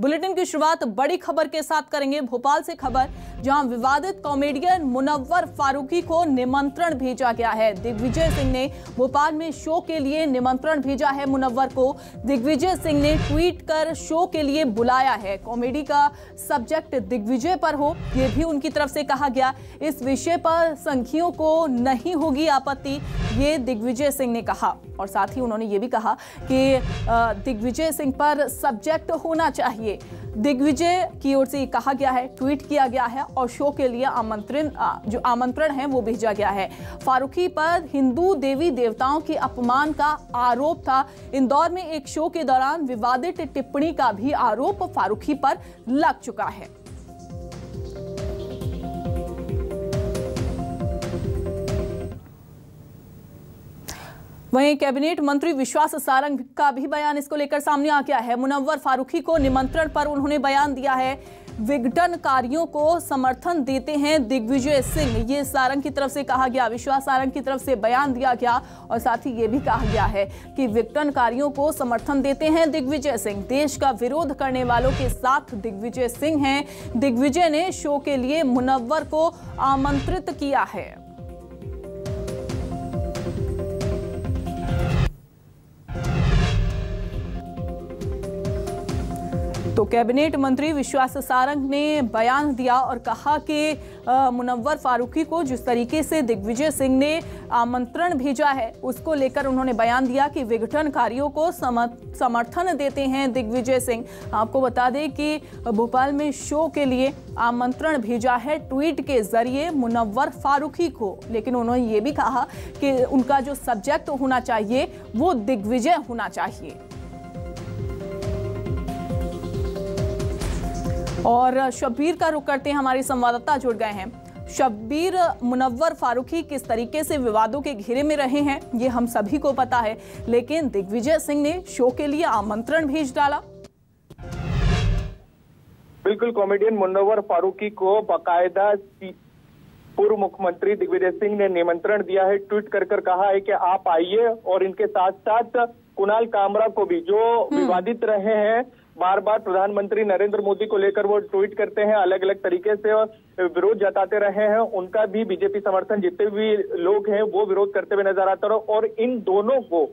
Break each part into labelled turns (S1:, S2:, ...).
S1: Bulletin की शुरुआत बड़ी खबर के साथ करेंगे। भोपाल से खबर, जहाँ विवादित कॉमेडियन मुनव्वर फारूकी को निमंत्रण भेजा गया है। दिग्विजय सिंह ने भोपाल में शो के लिए निमंत्रण भेजा है मुनव्वर को। दिग्विजय सिंह ने ट्वीट कर शो के लिए बुलाया है। कॉमेडी का सब्जेक्ट दिग्विजय पर हो, ये भी उनकी तरफ़ से कहा गया। इस विषय पर संघियों को नहीं होगी आपत्ति, ये दिग्विजय सिंह ने कहा। और साथ ही उन्होंने ये भी कहा कि दिग्विजय सिंह पर सब्जेक्ट होना चाहिए। दिग्विजय की ओर से ये कहा गया है, ट्वीट किया गया है और शो के लिए आमंत्रण जो आमंत्रण है वो भेजा गया है। फारूखी पर हिंदू देवी देवताओं के अपमान का आरोप था। इंदौर में एक शो के दौरान विवादित टिप्पणी का भी आरोप फारूखी पर लग चुका है। वहीं कैबिनेट मंत्री विश्वास सारंग का भी बयान इसको लेकर सामने आ गया है। मुनव्वर फारूकी को निमंत्रण पर उन्होंने बयान दिया है। विघटनकारियों को समर्थन देते हैं दिग्विजय सिंह। ये सारंग की तरफ़ से कहा गया, विश्वास सारंग की तरफ़ से बयान दिया गया और साथ ही ये भी कहा गया है कि विघटनकारियों को समर्थन देते हैं दिग्विजय सिंह। देश का विरोध करने वालों के साथ दिग्विजय सिंह हैं। दिग्विजय ने शो के लिए मुनव्वर को आमंत्रित किया है। तो कैबिनेट मंत्री विश्वास सारंग ने बयान दिया और कहा कि मुनव्वर फारूकी को जिस तरीके से दिग्विजय सिंह ने आमंत्रण भेजा है, उसको लेकर उन्होंने बयान दिया कि विघटनकारियों को समर्थन देते हैं दिग्विजय सिंह। आपको बता दें कि भोपाल में शो के लिए आमंत्रण भेजा है ट्वीट के ज़रिए मुनव्वर फारूकी को, लेकिन उन्होंने ये भी कहा कि उनका जो सब्जेक्ट होना चाहिए, वो दिग्विजय होना चाहिए। और शब्बीर का रुख करते हैं हमारे संवाददाता जुड़ गए हैं। शब्बीर मुनव्वर फारूकी किस तरीके से विवादों के घेरे में रहे हैं ये हम सभी को पता है लेकिन दिग्विजय सिंह ने शो के लिए आमंत्रण भेज डाला।
S2: बिल्कुल कॉमेडियन मुन्नवर फारूकी को बाकायदा पूर्व मुख्यमंत्री दिग्विजय सिंह ने निमंत्रण दिया है ट्वीट कर कर कहा है कि आप आइए और इनके साथ साथ कुणाल कामरा को भी जो विवादित रहे हैं बार बार प्रधानमंत्री नरेंद्र मोदी को लेकर वो ट्वीट करते हैं अलग अलग तरीके से और विरोध जताते रहे हैं। उनका भी बीजेपी समर्थन जितने भी लोग हैं वो विरोध करते हुए नज़र आता रहो और इन दोनों को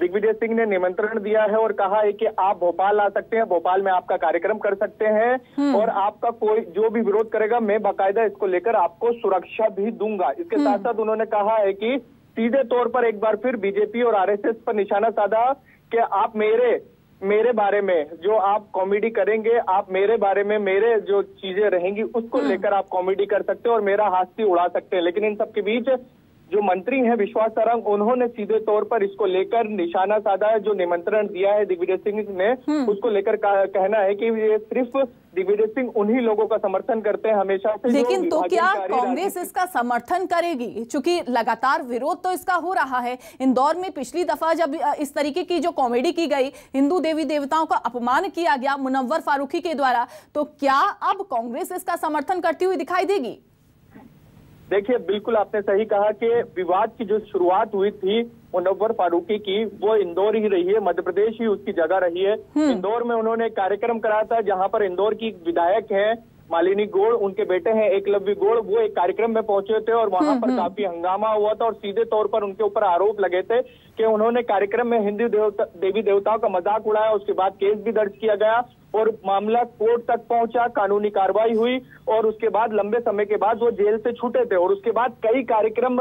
S2: दिग्विजय सिंह ने निमंत्रण दिया है और कहा है कि आप भोपाल आ सकते हैं भोपाल में आपका कार्यक्रम कर सकते हैं और आपका कोई जो भी विरोध करेगा मैं बाकायदा इसको लेकर आपको सुरक्षा भी दूँगा। इसके साथ साथ उन्होंने कहा है कि सीधे तौर पर एक बार फिर बीजेपी और आरएसएस पर निशाना साधा कि आप मेरे मेरे बारे में जो आप कॉमेडी करेंगे आप मेरे बारे में मेरे जो चीज़ें रहेंगी उसको लेकर आप कॉमेडी कर सकते हो और मेरा हाथी उड़ा सकते हैं। लेकिन इन सबके बीच जो मंत्री हैं विश्वास सारंग उन्होंने सीधे तौर पर इसको लेकर निशाना साधा है जो निमंत्रण दिया है दिग्विजय सिंह ने उसको लेकर कहना है कि ये सिर्फ़ दिग्विजय सिंह उन्हीं लोगों का समर्थन करते हैं हमेशा से
S1: लेकिन तो क्या कांग्रेस इसका समर्थन करेगी? क्योंकि लगातार विरोध तो इसका हो रहा है। इंदौर में पिछली दफ़ा जब इस तरीके की जो कॉमेडी की गई हिंदू देवी देवताओं का अपमान किया गया मुनव्वर फारूकी के द्वारा तो क्या अब कांग्रेस इसका समर्थन करती हुई दिखाई देगी?
S2: देखिए बिल्कुल आपने सही कहा कि विवाद की जो शुरुआत हुई थी मुनव्वर फारूकी की वो इंदौर ही रही है मध्य प्रदेश ही उसकी जगह रही है। इंदौर में उन्होंने एक कार्यक्रम कराया था जहाँ पर इंदौर की विधायक है मालिनी गोड़ उनके बेटे हैं एकलव्य गोड़ वो एक कार्यक्रम में पहुँचे थे और वहाँ पर काफ़ी हंगामा हुआ था और सीधे तौर पर उनके ऊपर आरोप लगे थे कि उन्होंने कार्यक्रम में हिंदू देवता देवी देवताओं का मज़ाक उड़ाया उसके बाद केस भी दर्ज किया गया और मामला कोर्ट तक पहुँचा, कानूनी कार्रवाई हुई और उसके बाद लंबे समय के बाद वो जेल से छूटे थे और उसके बाद कई कार्यक्रम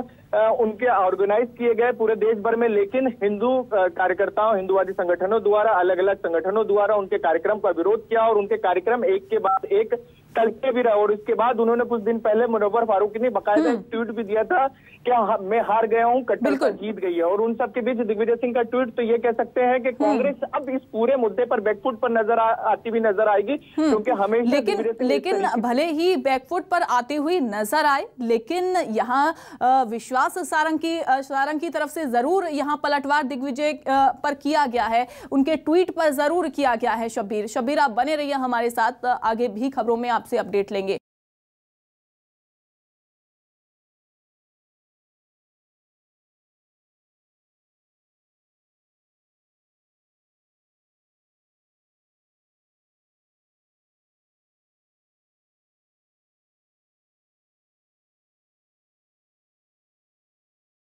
S2: उनके ऑर्गेनाइज किए गए पूरे देश भर में। लेकिन हिंदू कार्यकर्ताओं, हिंदुवादी संगठनों द्वारा अलग अलग संगठनों द्वारा उनके कार्यक्रम का विरोध किया और उनके कार्यक्रम एक के बाद एक टलते भी रहे और इसके बाद उन्होंने कुछ दिन पहले मुनव्वर फारूकी ने बकायदा एक ट्वीट भी दिया था कि हाँ, मैं हार गया हूँ कट्टरता
S1: बिल्कुल।
S2: जीत गई है। और उन सबके बीच दिग्विजय सिंह का ट्वीट तो ये कह सकते हैं कि कांग्रेस अब इस पूरे मुद्दे पर बैकफुट पर नज़र आ, आती हुई नज़र आएगी क्योंकि हमेशा
S1: लेकिन लेकिन भले ही बैकफुट पर आती हुई नज़र आए लेकिन यहाँ विश्वास सारंग की सारंग की तरफ़ से ज़रूर यहाँ पलटवार दिग्विजय पर किया गया है। उनके ट्वीट पर ज़रूर किया गया है शब्बीर। शब्बीर आप बने रहिए हमारे साथ। आगे भी खबरों में आपसे अपडेट लेंगे।